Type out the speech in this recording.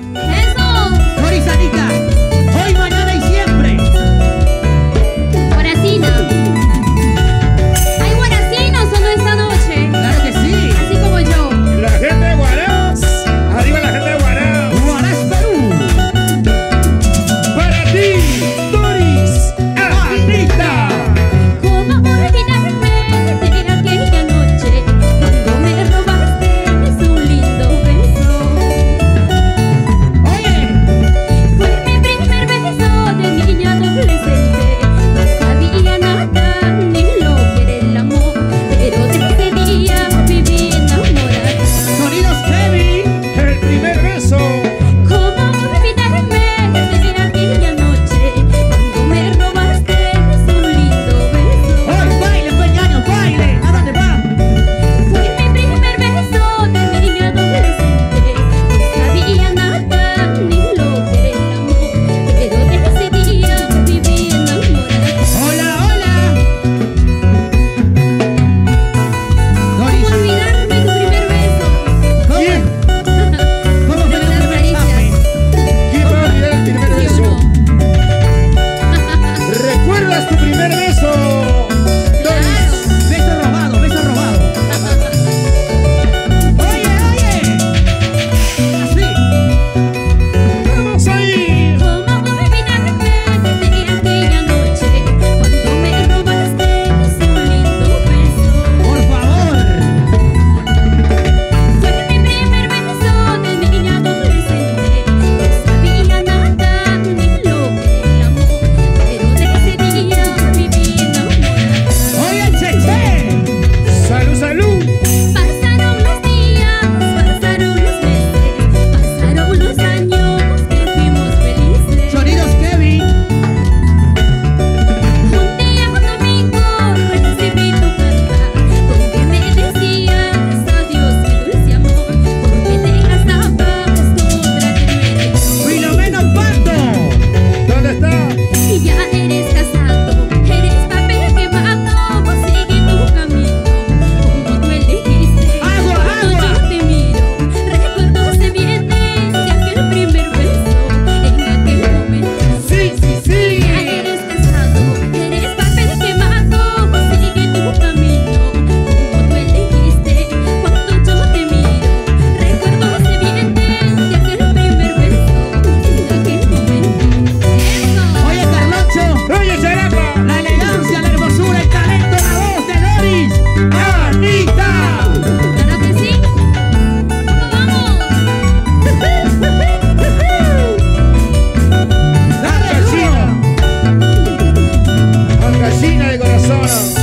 Hey! Hello.